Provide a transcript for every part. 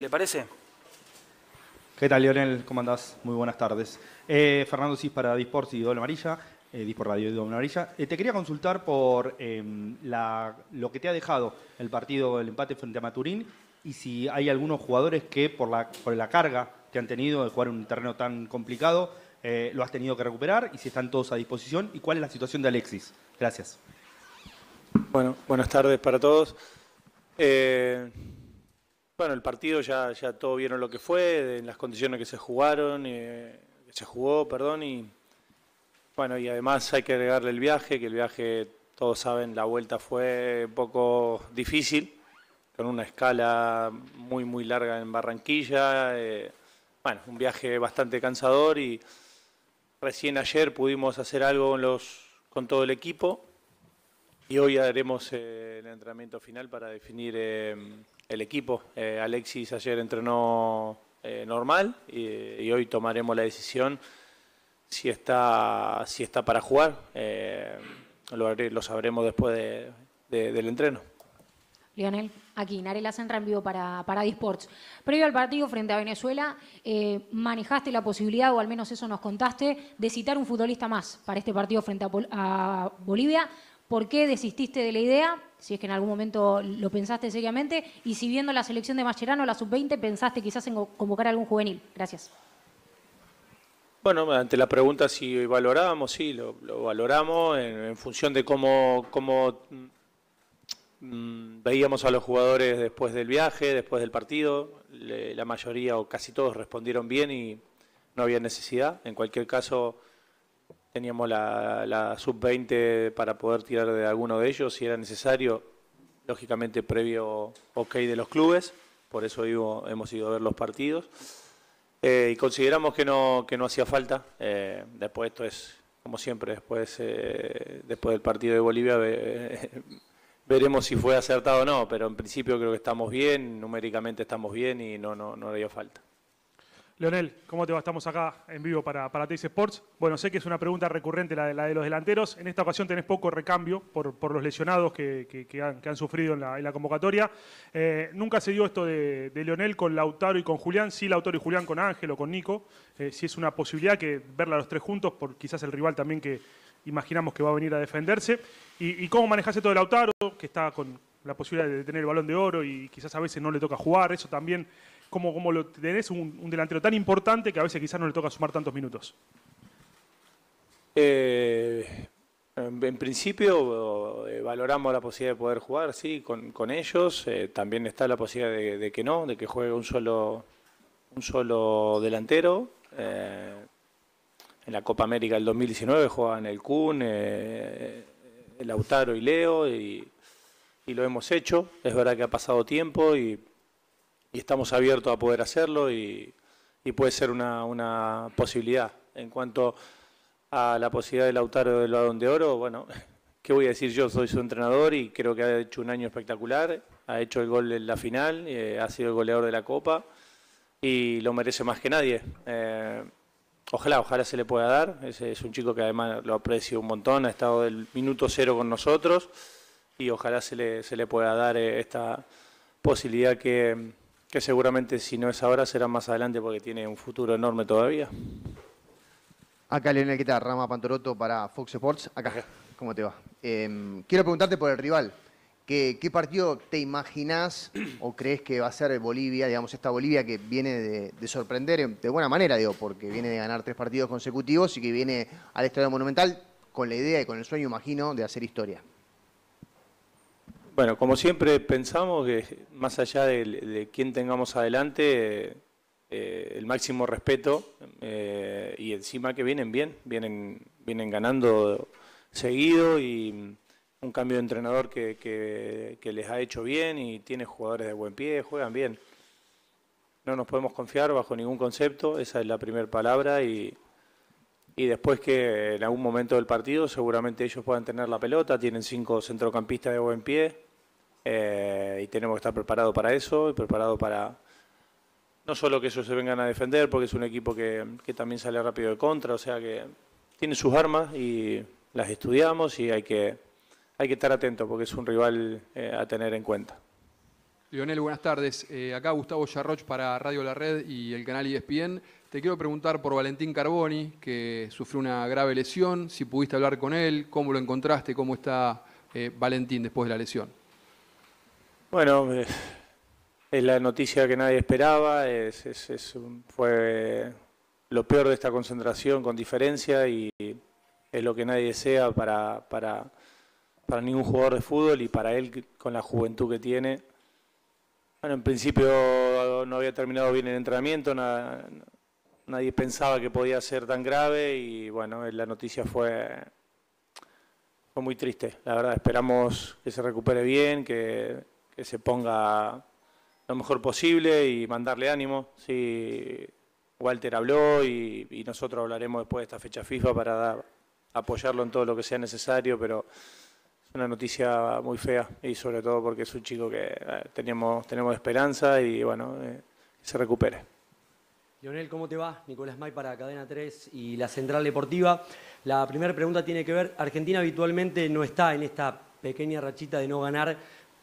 ¿Le parece? ¿Qué tal, Lionel? ¿Cómo andás? Muy buenas tardes. Eh, Fernando Cis para Disports y Doble Amarilla, eh, Disport Radio y Doble Amarilla. Eh, te quería consultar por em, la- lo que te ha dejado el partido, el empate frente a Maturín, y si hay algunos jugadores que por la, por la carga que han tenido de jugar en un terreno tan complicado, eh, lo has tenido que recuperar, y si están todos a disposición, y cuál es la situación de Alexis. Gracias. Bueno, buenas tardes para todos. Eh, bueno, el partido ya, ya todos vieron lo que fue, en las condiciones que se jugaron, eh, que se jugó, perdón, y bueno, y además hay que agregarle el viaje, que el viaje, todos saben, la vuelta fue un poco difícil, con una escala muy, muy larga en Barranquilla, eh, bueno, un viaje bastante cansador y recién ayer pudimos hacer algo con, los, con todo el equipo, y hoy haremos eh, el entrenamiento final para definir eh, el equipo. Eh, Alexis ayer entrenó normal y, hoy tomaremos la decisión si está, si está para jugar. Lo, lo sabremos después de- de- del entreno. Lionel, aquí, Narela Senra en vivo para, para Disports. Previo al partido frente a Venezuela, manejaste la posibilidad, o al menos eso nos contaste, de citar un futbolista más para este partido frente a Bolivia. ¿Por qué desististe de la idea? Si es que en algún momento lo pensaste seriamente. Y si viendo la selección de Mascherano, la sub-20, pensaste quizás en co- convocar a algún juvenil. Gracias. Bueno, ante la pregunta si valorábamos, sí, lo, lo valoramos en, función de cómo, mm, veíamos a los jugadores después del viaje, después del partido. La mayoría o casi todos respondieron bien y no había necesidad. En cualquier caso, teníamos la, la sub-20 para poder tirar de alguno de ellos si era necesario, lógicamente previo ok de los clubes. Por eso hemos ido a ver los partidos. Eh, y consideramos que no, que no hacía falta. Eh, después esto es, como siempre, después, eh, después del partido de Bolivia ve- veremos si fue acertado o no, pero en principio creo que estamos bien, numéricamente estamos bien y no, no, no haría falta. Leonel, ¿cómo te va? Estamos acá en vivo para, para Sports. Bueno, sé que es una pregunta recurrente la de, la de los delanteros. En esta ocasión tenés poco recambio por, por los lesionados que, que- han, sufrido en la, convocatoria. Eh, nunca se dio esto de, Leonel con Lautaro y con Julián, sí Lautaro y Julián con Ángel o con Nico. Eh, si es una posibilidad que verla los tres juntos, por quizás el rival también que imaginamos que va a venir a defenderse. ¿Y, y cómo manejás esto de Lautaro, que está con la posibilidad de tener el balón de oro y quizás a veces no le toca jugar? Eso también cómo, cómo lo tenés un, un delantero tan importante que a veces quizás no le toca sumar tantos minutos. Eh, en, principio eh, valoramos la posibilidad de poder jugar, sí, con, con ellos. Eh, también está la posibilidad de, que no, de que juegue un solo, un solo delantero. En la Copa América del 2019 juegan el Kun, Lautaro y Leo y, y lo hemos hecho. Es verdad que ha pasado tiempo y, y estamos abiertos a poder hacerlo y, y puede ser una, una posibilidad. En cuanto a la posibilidad de Lautaro del Balón de Oro, bueno, ¿qué voy a decir yo? Soy su entrenador y creo que ha hecho un año espectacular, ha hecho el gol en la final, eh, ha sido el goleador de la Copa y lo merece más que nadie. Eh, ojalá, ojalá se le pueda dar, Ese es un chico que además lo aprecio un montón, ha estado del minuto cero con nosotros y ojalá se le, se le pueda dar eh, esta posibilidad que, que seguramente si no es ahora será más adelante porque tiene un futuro enorme todavía. Acá Leonel, ¿qué tal? Rama Pantoroto para Fox Sports. Acá, ¿cómo te va? Eh, quiero preguntarte por el rival. ¿Qué, qué partido te imaginás o crees que va a ser Bolivia, digamos, esta Bolivia que viene de, de sorprender en- de buena manera, digo, porque viene de ganar tres partidos consecutivos y que viene al Estadio Monumental con la idea y con el sueño, imagino, de hacer historia? Bueno, como siempre pensamos que más allá de, quién tengamos adelante, eh, el máximo respeto eh, y encima que vienen bien, vienen, vienen ganando seguido y un cambio de entrenador que, que- que les ha hecho bien y tiene jugadores de buen pie, juegan bien. No nos podemos confiar bajo ningún concepto, esa es la primera palabra y, y después que en algún momento del partido seguramente ellos puedan tener la pelota, tienen cinco centrocampistas de buen pie eh, y tenemos que estar preparados para eso y preparados para no solo que ellos se vengan a defender, porque es un equipo que, también sale rápido de contra, o sea que tiene sus armas y las estudiamos y hay que, hay que estar atentos porque es un rival eh, a tener en cuenta. Lionel, buenas tardes. Eh, acá Gustavo Charroch para Radio La Red y el canal ESPN. Te quiero preguntar por Valentín Carboni, que sufrió una grave lesión, si pudiste hablar con él, cómo lo encontraste, cómo está Valentín después de la lesión. Bueno, eh, es la noticia que nadie esperaba, es, es- fue lo peor de esta concentración con diferencia y es lo que nadie desea para, para, ningún jugador de fútbol y para él con la juventud que tiene. Bueno, en principio no había terminado bien el entrenamiento, na- nadie pensaba que podía ser tan grave y bueno, la noticia fue, fue muy triste. La verdad, esperamos que se recupere bien, que, que se ponga lo mejor posible y mandarle ánimo. Sí, Walter habló y, nosotros hablaremos después de esta fecha FIFA para apoyarlo en todo lo que sea necesario, pero es una noticia muy fea y sobre todo porque es un chico que eh, tenemos esperanza y bueno, eh, que se recupere. Lionel, ¿cómo te va? Nicolás May para Cadena 3 y la Central Deportiva. La primera pregunta tiene que ver, Argentina habitualmente no está en esta pequeña rachita de no ganar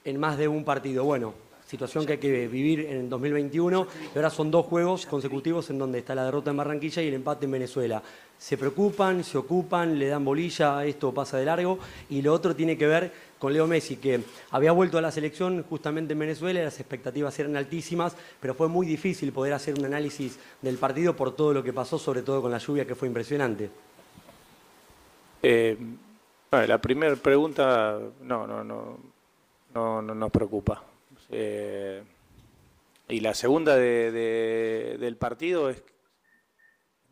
en más de un partido. Bueno, situación que hay que vivir en 2021 y ahora son dos juegos consecutivos en donde está la derrota en Barranquilla y el empate en Venezuela. Se preocupan, se ocupan, le dan bolilla, esto pasa de largo y lo otro tiene que ver con Leo Messi, que había vuelto a la selección justamente en Venezuela, las expectativas eran altísimas, pero fue muy difícil poder hacer un análisis del partido por todo lo que pasó, sobre todo con la lluvia que fue impresionante. Eh, la primera pregunta no, no, no, no, no nos preocupa. Eh, y la segunda de- de- del partido es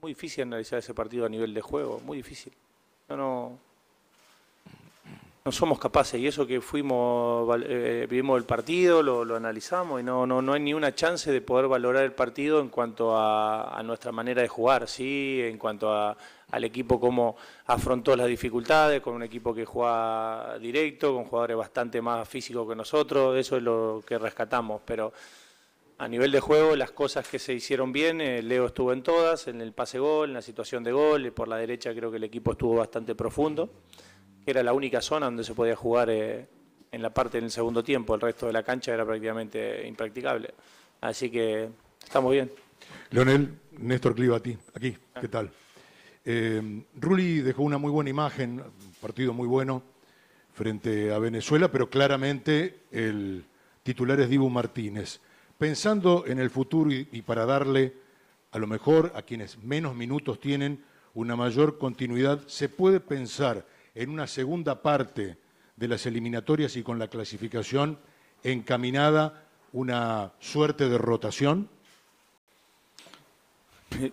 muy difícil analizar ese partido a nivel de juego, muy difícil. No, no, no somos capaces y eso que fuimos, val- eh, vimos el partido, lo, lo analizamos y no, no, no hay ni una chance de poder valorar el partido en cuanto a, a nuestra manera de jugar, sí, en cuanto a, al equipo cómo afrontó las dificultades, con un equipo que juega directo, con jugadores bastante más físicos que nosotros, eso es lo que rescatamos, pero a nivel de juego, las cosas que se hicieron bien, eh, Leo estuvo en todas, en el pase gol, en la situación de gol, y por la derecha creo que el equipo estuvo bastante profundo, que era la única zona donde se podía jugar eh, en la parte del segundo tiempo, el resto de la cancha era prácticamente impracticable. Así que estamos bien. Leonel, Néstor Clivati, aquí, ¿qué tal? Eh, Rulli dejó una muy buena imagen, un partido muy bueno frente a Venezuela, pero claramente el titular es Dibu Martínez. Pensando en el futuro y, y para darle a lo mejor a quienes menos minutos tienen una mayor continuidad, ¿se puede pensar en una segunda parte de las eliminatorias y con la clasificación encaminada una suerte de rotación?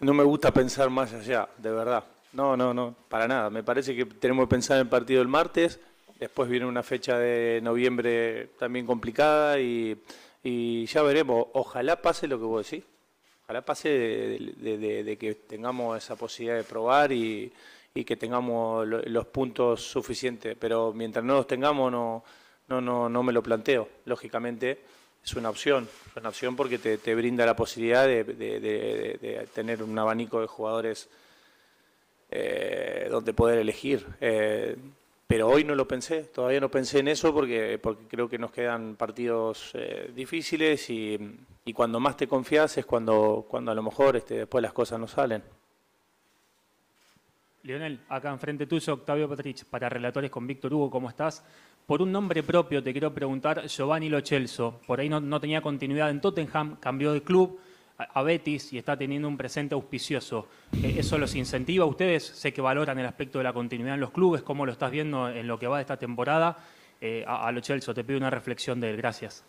No me gusta pensar más allá, de verdad. No, no, no, para nada. Me parece que tenemos que pensar en el partido del martes. Después viene una fecha de noviembre también complicada y, y ya veremos. Ojalá pase lo que vos decís. Ojalá pase de, de- de- de que tengamos esa posibilidad de probar y, y que tengamos lo- los puntos suficientes. Pero mientras no los tengamos, no, no, no, no me lo planteo. Lógicamente es una opción, es una opción porque te, brinda la posibilidad de tener un abanico de jugadores eh, donde poder elegir. Eh, pero hoy no lo pensé, todavía no pensé en eso porque, porque creo que nos quedan partidos eh, difíciles y, y cuando más te confías es cuando, cuando a lo mejor este, después las cosas no salen. Lionel, acá enfrente tuyo, Octavio Patrich, para Relatores con Víctor Hugo, ¿cómo estás? Por un nombre propio te quiero preguntar, Giovanni Lo Celso, por ahí no, tenía continuidad en Tottenham, cambió de club a, Betis y está teniendo un presente auspicioso. Eh, ¿Eso los incentiva a ustedes? Sé que valoran el aspecto de la continuidad en los clubes, ¿cómo lo estás viendo en lo que va de esta temporada? Eh, a, a te pido una reflexión de él, gracias.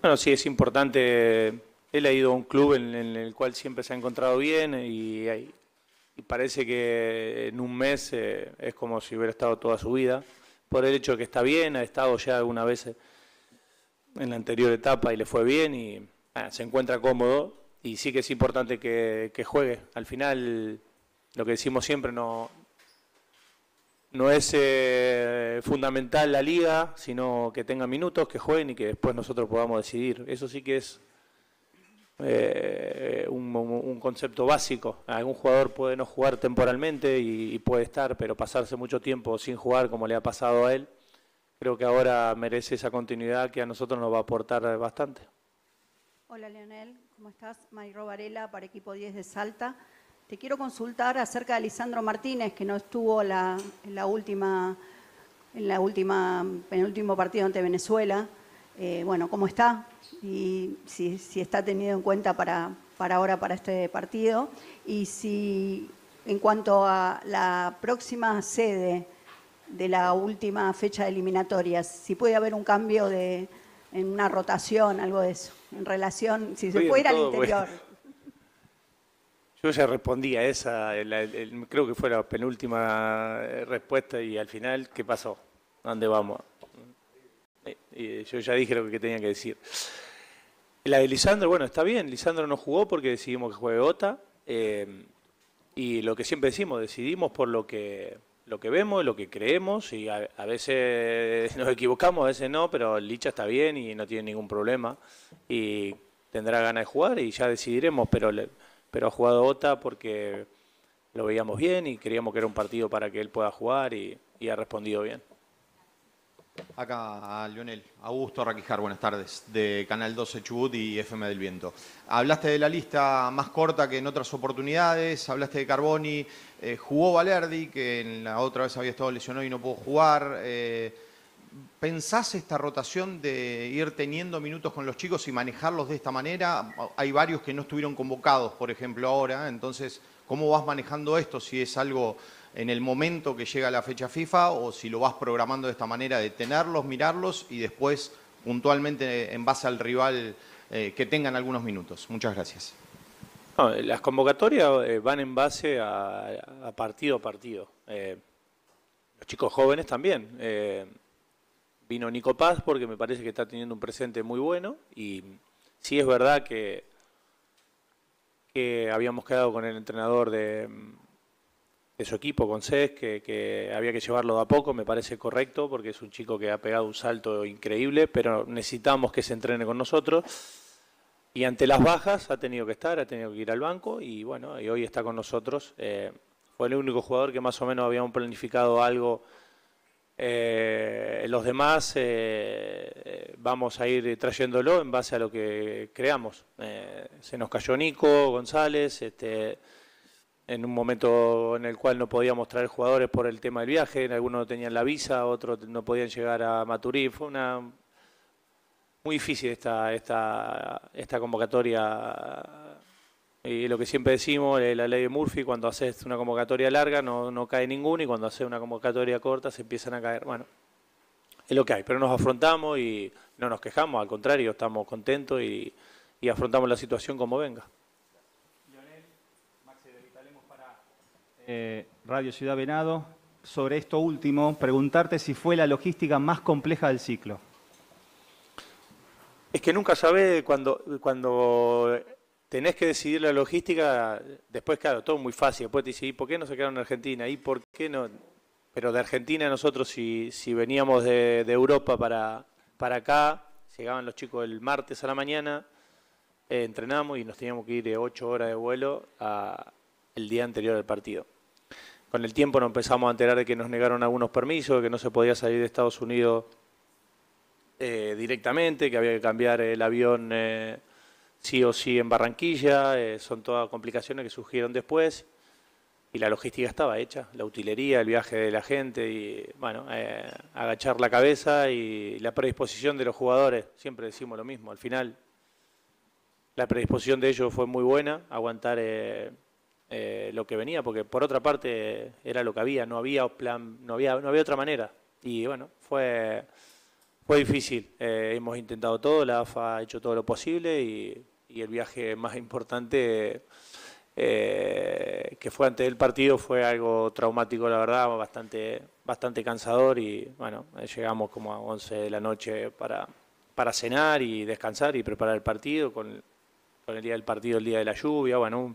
Bueno, sí, es importante. Él ha ido a un club en, en el cual siempre se ha encontrado bien y, hay- parece que en un mes eh, es como si hubiera estado toda su vida. Por el hecho de que está bien, ha estado ya alguna vez en la anterior etapa y le fue bien y se encuentra cómodo. Y sí que es importante que, que juegue. Al final, lo que decimos siempre, no, no es eh, fundamental la liga, sino que tengan minutos, que jueguen y que después nosotros podamos decidir. Eso sí que es eh, un, concepto básico. Algún jugador puede no jugar temporalmente y, puede estar, pero pasarse mucho tiempo sin jugar, como le ha pasado a él, creo que ahora merece esa continuidad que a nosotros nos va a aportar bastante. Hola Leonel, ¿cómo estás? Mayro Varela para Equipo 10 de Salta. Te quiero consultar acerca de Lisandro Martínez, que no estuvo la, en la última, en la última, en el último partido ante Venezuela. Eh, bueno, ¿cómo está? Y si, si está tenido en cuenta para, para ahora, para este partido. Y si en cuanto a la próxima sede de la última fecha de eliminatorias, si puede haber un cambio de, en una rotación, algo de eso, en relación, si se puede ir al interior. Yo ya respondí a esa, el- el- creo que fue la penúltima eh, respuesta y al final, ¿qué pasó? ¿A ¿Dónde vamos? Yo ya dije lo que tenía que decir. La de Lisandro, bueno, está bien, Lisandro no jugó porque decidimos que juegue Ota. eh, y lo que siempre decimos, decidimos por lo que, lo que vemos, lo que creemos, y a, veces nos equivocamos, a veces no, pero Licha está bien y no tiene ningún problema. Y tendrá ganas de jugar y ya decidiremos, pero, le- pero ha jugado Ota porque lo veíamos bien y queríamos que era un partido para que él pueda jugar y ha respondido bien. Acá a Lionel, Augusto Raquijar, buenas tardes, de Canal 12 Chubut y FM del Viento. Hablaste de la lista más corta que en otras oportunidades, hablaste de Carboni, eh, jugó Valerdi, que en la otra vez había estado lesionado y no pudo jugar. eh, ¿Pensás esta rotación de ir teniendo minutos con los chicos y manejarlos de esta manera? Hay varios que no estuvieron convocados, por ejemplo, ahora, entonces, ¿cómo vas manejando esto? Si es algo en el momento que llega la fecha FIFA o si lo vas programando de esta manera de tenerlos, mirarlos y después puntualmente en base al rival eh, que tengan algunos minutos. Muchas gracias. No, las convocatorias eh, van en base a, partido a partido. Eh, los chicos jóvenes también. Eh, vino Nico Paz porque me parece que está teniendo un presente muy bueno y sí es verdad que habíamos quedado con el entrenador de, de su equipo, con que, había que llevarlo de a poco, me parece correcto porque es un chico que ha pegado un salto increíble, pero necesitamos que se entrene con nosotros. Y ante las bajas ha tenido que estar, ha tenido que ir al banco y bueno, y hoy está con nosotros. Eh, fue el único jugador que más o menos habíamos planificado algo. Eh, los demás eh, vamos a ir trayéndolo en base a lo que creamos. Se nos cayó Nico González, este, en un momento en el cual no podíamos traer jugadores por el tema del viaje, algunos no tenían la visa, otros no podían llegar a Maturí. Fue una, muy difícil esta, esta, esta convocatoria. Y lo que siempre decimos, eh, la ley de Murphy, cuando haces una convocatoria larga no, no cae ninguno y cuando haces una convocatoria corta se empiezan a caer. Bueno, es lo que hay, pero nos afrontamos y no nos quejamos, al contrario, estamos contentos y afrontamos la situación como venga. Eh, Radio Ciudad Venado, sobre esto último, preguntarte si fue la logística más compleja del ciclo. Es que nunca sabes cuando, cuando tenés que decidir la logística, después, claro, todo muy fácil. Después te dice, ¿y por qué no se quedaron en Argentina? ¿Y por qué no? Pero de Argentina nosotros, si, si veníamos de, de Europa para, para acá, llegaban los chicos el martes a la mañana, eh, entrenamos y nos teníamos que ir de ocho horas de vuelo a, el día anterior al partido. Con el tiempo nos empezamos a enterar de que nos negaron algunos permisos, de que no se podía salir de Estados Unidos eh, directamente, que había que cambiar el avión eh, sí o sí en Barranquilla, eh, son todas complicaciones que surgieron después y la logística estaba hecha, la utilería, el viaje de la gente y bueno, agachar la cabeza y la predisposición de los jugadores, siempre decimos lo mismo, al final la predisposición de ellos fue muy buena, aguantar eh, lo que venía, porque por otra parte era lo que había, no había plan, no había, no había otra manera. Y bueno, fue fue difícil, eh, hemos intentado todo, la AFA ha hecho todo lo posible y, el viaje más importante eh, que fue antes del partido fue algo traumático, la verdad, bastante, bastante cansador y bueno, llegamos como a 11 de la noche para, para cenar y descansar y preparar el partido con, el día del partido, el día de la lluvia, bueno,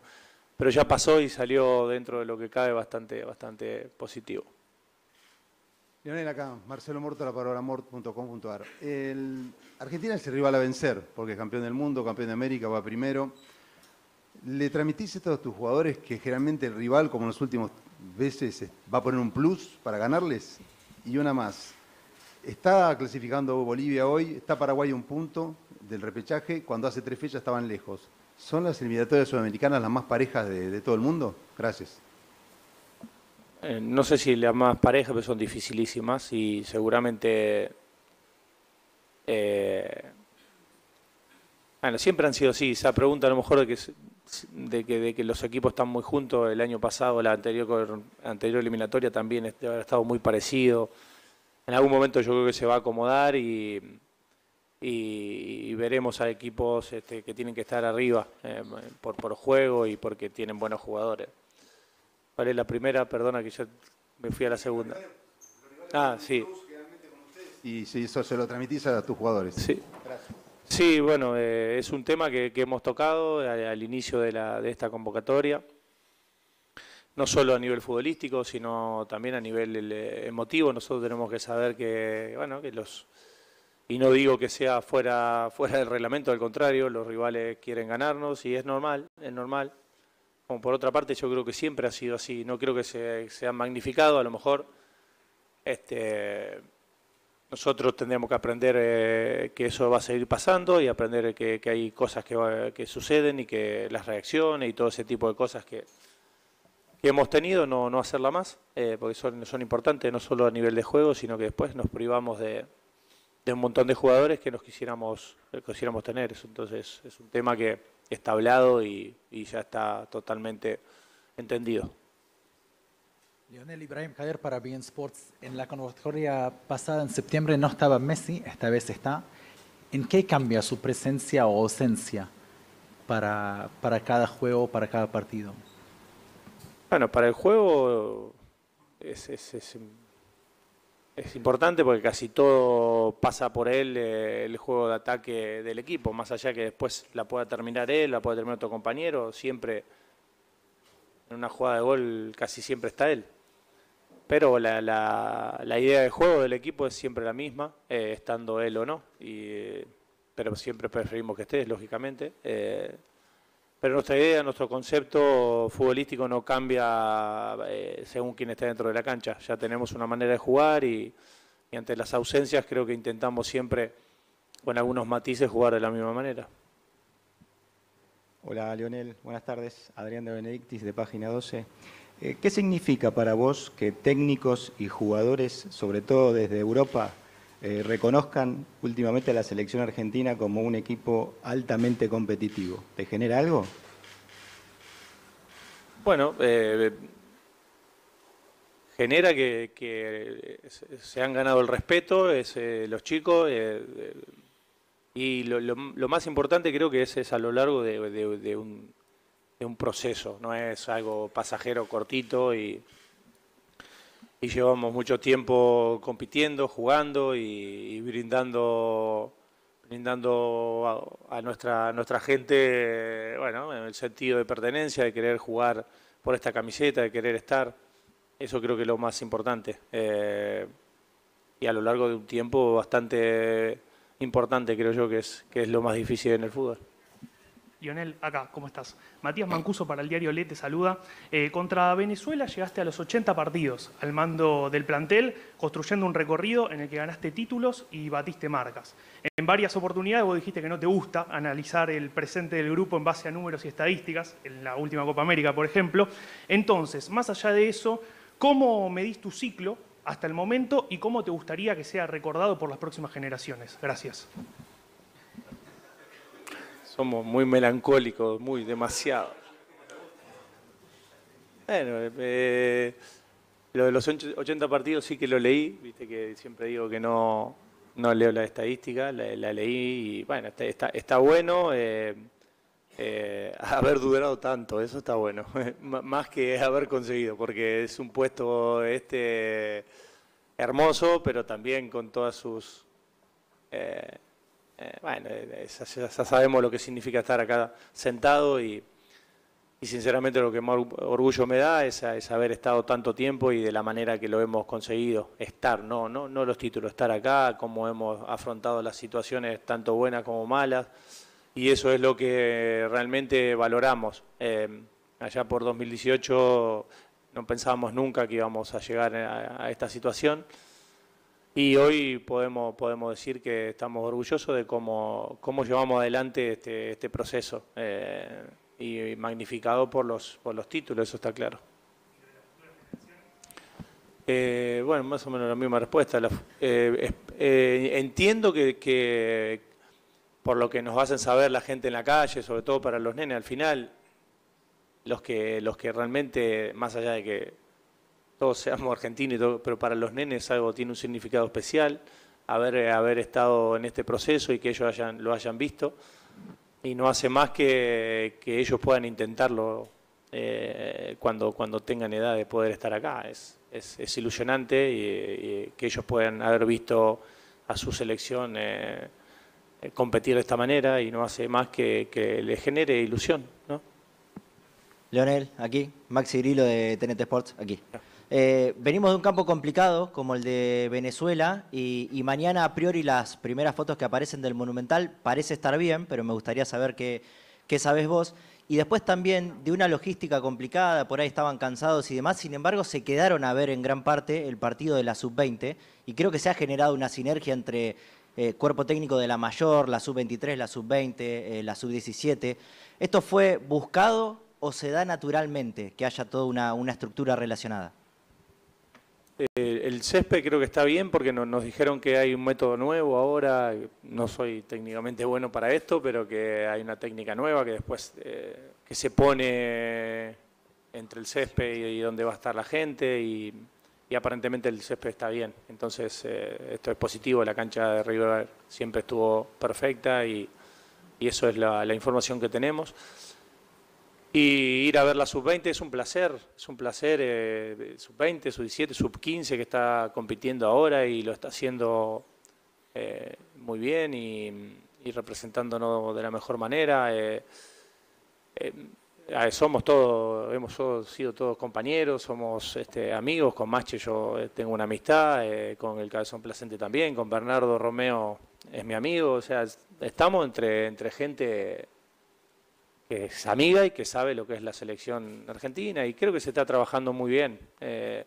pero ya pasó y salió dentro de lo que cabe bastante, bastante positivo. Leonel, acá, Marcelo Mortora para horamort.com.ar. El Argentina es el rival a vencer, porque es campeón del mundo, campeón de América, va primero. ¿Le transmitís esto a tus jugadores que generalmente el rival, como en las últimas veces, va a poner un plus para ganarles? Y una más. Está clasificando Bolivia hoy, está Paraguay un punto del repechaje, cuando hace tres fechas estaban lejos. ¿Son las eliminatorias sudamericanas las más parejas de, todo el mundo? Gracias. Eh, no sé si las más parejas, pero son dificilísimas y seguramente... eh, bueno, siempre han sido así. Esa pregunta a lo mejor de que, de que, de que los equipos están muy juntos, el año pasado, la anterior, anterior eliminatoria también este, habrá estado muy parecido. En algún momento yo creo que se va a acomodar y, y- y veremos a equipos este, que tienen que estar arriba eh, por, por juego y porque tienen buenos jugadores. ¿Cuál es la primera? Perdona que yo me fui a la segunda. Ah, sí. Y si eso se lo transmitís a tus jugadores. Sí. Sí, bueno, eh, es un tema que, que hemos tocado al, al inicio de, la, de esta convocatoria, no solo a nivel futbolístico, sino también a nivel eh, emotivo. Nosotros tenemos que saber que, bueno, que los y no digo que sea fuera fuera del reglamento, al contrario, los rivales quieren ganarnos y es normal, es normal. Como por otra parte, yo creo que siempre ha sido así. No creo que se, se han magnificado, a lo mejor. Este, nosotros tendremos que aprender eh, que eso va a seguir pasando y aprender que, hay cosas que, va- que suceden y que las reacciones y todo ese tipo de cosas que, que hemos tenido, no, no hacerla más, eh, porque son, son importantes no solo a nivel de juego, sino que después nos privamos de, de un montón de jugadores que nos quisiéramos, que quisiéramos tener. Entonces es un tema que está hablado y, y ya está totalmente entendido. Lionel Ibrahim Kader para BN Sports. En la convocatoria pasada, en septiembre, no estaba Messi, esta vez está. ¿En qué cambia su presencia o ausencia para, para cada juego, para cada partido? Bueno, para el juego es, es- es- es importante porque casi todo pasa por él, eh, el juego de ataque del equipo, más allá que después la pueda terminar él, la pueda terminar otro compañero, siempre en una jugada de gol casi siempre está él. Pero la, la- la idea de juego del equipo es siempre la misma, eh, estando él o no, y, eh, pero siempre preferimos que esté, lógicamente. Pero nuestra idea, nuestro concepto futbolístico no cambia eh, según quien esté dentro de la cancha. Ya tenemos una manera de jugar y, y ante las ausencias creo que intentamos siempre, con algunos matices, jugar de la misma manera. Hola Leonel, buenas tardes. Adrián de Benedictis de Página 12. Eh, ¿Qué significa para vos que técnicos y jugadores, sobre todo desde Europa, eh, reconozcan últimamente a la selección argentina como un equipo altamente competitivo? ¿Te genera algo? Bueno, eh, genera que, se- han ganado el respeto es, eh, los chicos y lo, más importante creo que es, a lo largo de un, de un proceso, no es algo pasajero cortito y, y llevamos mucho tiempo compitiendo, jugando y, brindando brindando a, nuestra nuestra gente bueno en el sentido de pertenencia de querer jugar por esta camiseta de querer estar. Eso creo que es lo más importante Eh, y a lo largo de un tiempo bastante importante creo yo que es que es lo más difícil en el fútbol Lionel, acá, ¿cómo estás? Matías Mancuso para el diario Le te saluda. Eh, contra Venezuela llegaste a los 80 partidos al mando del plantel, construyendo un recorrido en el que ganaste títulos y batiste marcas. En varias oportunidades vos dijiste que no te gusta analizar el presente del grupo en base a números y estadísticas, en la última Copa América, por ejemplo. Entonces, más allá de eso, ¿cómo medís tu ciclo hasta el momento y cómo te gustaría que sea recordado por las próximas generaciones? Gracias. Somos muy melancólicos muy demasiado. Bueno eh, lo de los och- 80 partidos sí que lo leí viste que siempre digo que no no leo la estadística la, leí y bueno está, está, bueno eh, eh, haber durado tanto eso está bueno más que haber conseguido porque es un puesto este hermoso pero también con todas sus eh, eh, bueno, eh, ya, ya- ya sabemos lo que significa estar acá sentado y, sinceramente lo que más or- orgullo me da es, es haber estado tanto tiempo y de la manera que lo hemos conseguido estar, no, no, no los títulos, estar acá, cómo hemos afrontado las situaciones tanto buenas como malas y eso es lo que realmente valoramos. Eh, allá por 2018 no pensábamos nunca que íbamos a llegar a esta situación Y hoy podemos, podemos decir que estamos orgullosos de cómo, cómo llevamos adelante este, este proceso eh, y magnificado por los, por los títulos, eso está claro. Eh, bueno, más o menos la misma respuesta. Eh, eh, entiendo que, que por lo que nos hacen saber la gente en la calle, sobre todo para los nenes, al final, los que, los que realmente, más allá de que todos seamos argentinos, y todo, pero para los nenes algo tiene un significado especial, haber, haber estado en este proceso y que ellos hayan, lo hayan visto, y no hace más que, que ellos puedan intentarlo eh, cuando, cuando tengan edad de poder estar acá. Es, es, es ilusionante y, y que ellos puedan haber visto a su selección eh, eh, competir de esta manera y no hace más que, que les genere ilusión. ¿no? Leonel, aquí. Maxi Grillo de TNT Sports, aquí. Eh, venimos de un campo complicado como el de Venezuela y, mañana a priori las primeras fotos que aparecen del Monumental parece estar bien, pero me gustaría saber qué, qué sabes vos. Y después también de una logística complicada, por ahí estaban cansados y demás, sin embargo se quedaron a ver en gran parte el partido de la sub-20 y creo que se ha generado una sinergia entre eh, cuerpo técnico de la mayor, la sub-23, la sub-20, eh, la sub-17. ¿Esto fue buscado o se da naturalmente que haya toda una estructura relacionada? Eh, el césped creo que está bien porque no- nos dijeron que hay un método nuevo ahora. No soy técnicamente bueno para esto, pero que hay una técnica nueva que después eh, que se pone entre el césped y, y donde va a estar la gente y, aparentemente el césped está bien. Entonces eh, esto es positivo. La cancha de River siempre estuvo perfecta y, y eso es la información que tenemos. Y ir a ver la sub-20 es un placer, es un placer, eh, sub-20, sub-17, sub-15 que está compitiendo ahora y lo está haciendo eh, muy bien y, representándonos de la mejor manera. eh, eh, somos todos, hemos sido todos compañeros, somos este, amigos, con Mache yo eh, tengo una amistad, con el Cabezón Placente también, con Bernardo Romeo es mi amigo, o sea, es- estamos entre, entre gente que es amiga y que sabe lo que es la selección argentina y creo que se está trabajando muy bien. Eh,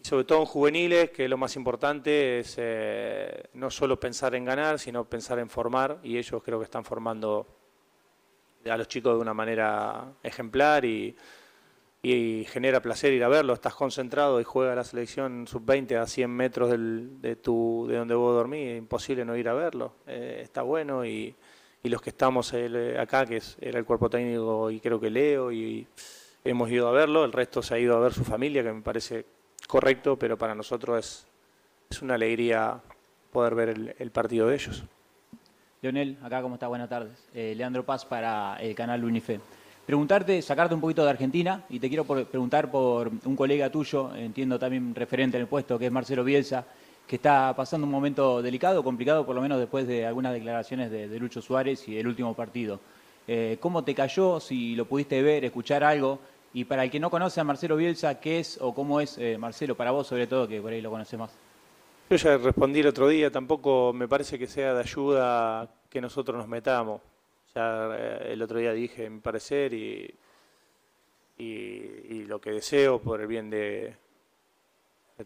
y sobre todo en juveniles, que lo más importante es eh, no solo pensar en ganar, sino pensar en formar y ellos creo que están formando a los chicos de una manera ejemplar y, y genera placer ir a verlo. Estás concentrado y juega la selección sub-20 a 100 metros de, tu, de donde vos dormís, imposible no ir a verlo. Eh, está bueno y, y los que estamos eh, acá, que es- era el cuerpo técnico y creo que Leo, y hemos ido a verlo, el resto se ha ido a ver su familia, que me parece correcto, pero para nosotros es, es una alegría poder ver el, partido de ellos. Leonel, acá cómo está, buenas tardes. Eh, Leandro Paz para el canal Unife. Preguntarte, sacarte un poquito de Argentina y te quiero preguntar por un colega tuyo, entiendo también referente en el puesto, que es Marcelo Bielsa, que está pasando un momento delicado, complicado, por lo menos después de algunas declaraciones de, de Lucho Suárez y el último partido. Eh, ¿Cómo te cayó? Si lo pudiste ver, escuchar algo. Y para el que no conoce a Marcelo Bielsa, ¿qué es o cómo es eh, Marcelo para vos, sobre todo, que por ahí lo conoces más? Yo ya respondí el otro día, tampoco me parece que sea de ayuda que nosotros nos metamos. Ya eh, el otro día dije mi parecer y lo que deseo por el bien de...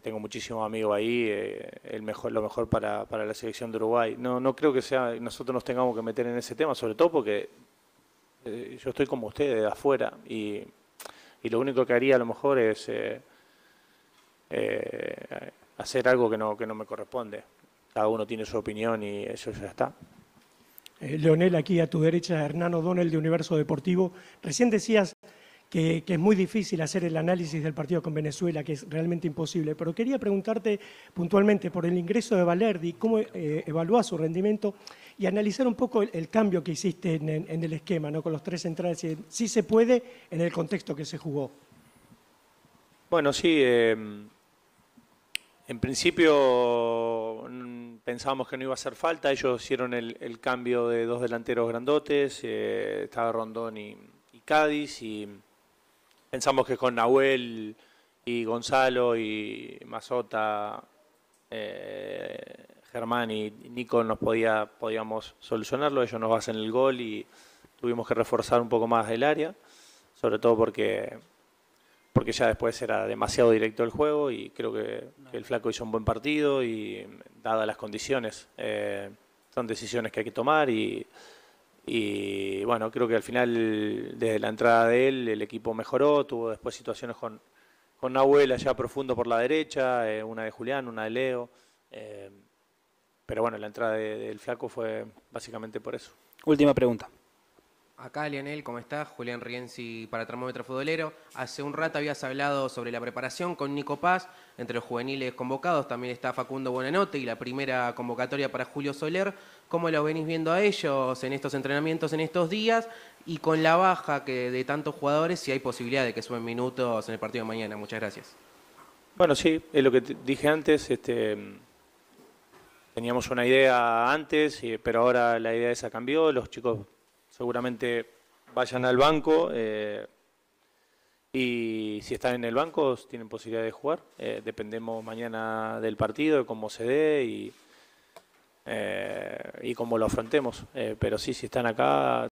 Tengo muchísimos amigos ahí, eh, el mejor, lo mejor para, para la selección de Uruguay. No, no creo que sea nosotros nos tengamos que meter en ese tema, sobre todo porque eh, yo estoy como ustedes, de afuera, y, y lo único que haría a lo mejor es... eh, hacer algo que no, que no me corresponde. Cada uno tiene su opinión y eso ya está. Leonel, aquí a tu derecha, Hernán O'Donnell de Universo Deportivo. Recién decías que, es muy difícil hacer el análisis del partido con Venezuela, que es realmente imposible, pero quería preguntarte puntualmente por el ingreso de Valerdi, cómo eh, su rendimiento y analizar un poco el, cambio que hiciste en, el esquema, ¿no? con los tres centrales, si, se puede en el contexto que se jugó. Bueno, sí, eh, en principio mm, pensábamos que no iba a hacer falta. Ellos hicieron el, el cambio de dos delanteros grandotes, eh, estaba Rondón y, y Cádiz, y pensamos que con Nahuel y Gonzalo y Mazota, eh, Germán y Nico nos podía, podíamos solucionarlo. Ellos nos hacen el gol y tuvimos que reforzar un poco más el área, sobre todo porque porque ya después era demasiado directo el juego y creo que, el flaco hizo un buen partido y dadas las condiciones, eh, son decisiones que hay que tomar y, y bueno, creo que al final desde la entrada de él el equipo mejoró, tuvo después situaciones con, con Nahuel allá profundo por la derecha, eh, una de Julián, una de Leo. eh, pero bueno, la entrada de- del flaco fue básicamente por eso. Última pregunta. Acá, Lionel, ¿cómo estás? Julián Rienzi para Termómetro Futbolero. Hace un rato habías hablado sobre la preparación con Nico Paz, entre los juveniles convocados. También está Facundo Buenanote y la primera convocatoria para Julio Soler. ¿Cómo lo venís viendo a ellos en estos entrenamientos en estos días? Y con la baja que de tantos jugadores, si hay posibilidad de que suben minutos en el partido de mañana. Muchas gracias. Bueno, sí, es lo que dije antes. Este, teníamos una idea antes, pero ahora la idea esa cambió. Los chicos seguramente vayan al banco eh, y si están en el banco tienen posibilidad de jugar. Eh, dependemos mañana del partido, de cómo se dé y, eh, y cómo lo afrontemos. Eh, pero sí, si están acá